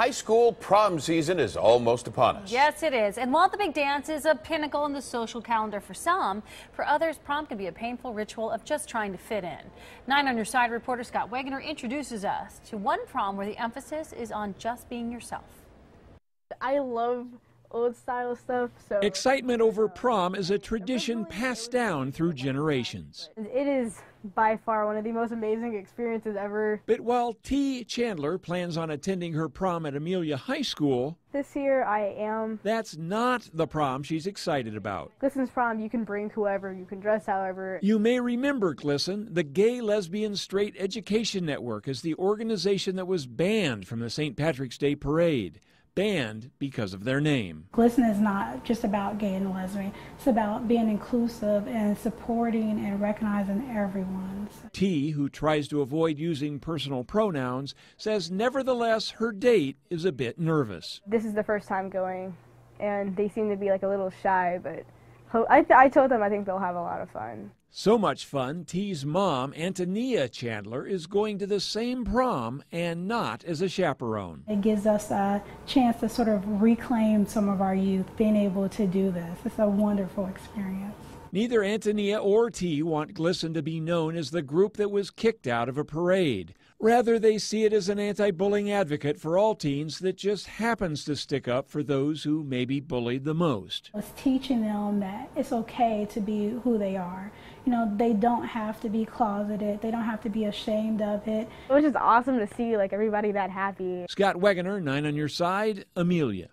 High school prom season is almost upon us. Yes, it is. And while the big dance is a pinnacle in the social calendar for some, for others, prom can be a painful ritual of just trying to fit in. Nine on your side reporter Scott Wegener introduces us to one prom where the emphasis is on just being yourself. I love old style stuff. So Excitement over uh, prom is a tradition passed down through generations. it is by far one of the most amazing experiences ever. But while T. Chandler plans on attending her prom at Amelia High School, This year I am. that's not the prom she's excited about. GLSEN's prom, you can bring whoever, you can dress however. You may remember GLSEN, the Gay Lesbian Straight Education Network, is the organization that was banned from the St. Patrick's Day parade. Banned because of their name. GLSEN is not just about gay and lesbian. It's about being inclusive and supporting and recognizing everyone. T, who tries to avoid using personal pronouns, says nevertheless her date is a bit nervous. This is the first time going, and they seem to be like a little shy, but ho- I, th- I told them I think they'll have a lot of fun. So much fun, T's mom, Antonia Chandler, is going to the same prom and not as a chaperone. It gives us a chance to sort of reclaim some of our youth, being able to do this. It's a wonderful experience. Neither Antonia or T want GLSEN to be known as the group that was kicked out of a parade. Rather, they see it as an anti bullying advocate for all teens that just happens to stick up for those who may be bullied the most. It's teaching them that it's okay to be who they are. You know, they don't have to be closeted, they don't have to be ashamed of it. It was just awesome to see like everybody that happy. Scott Wegener, 9 on your side, Amelia.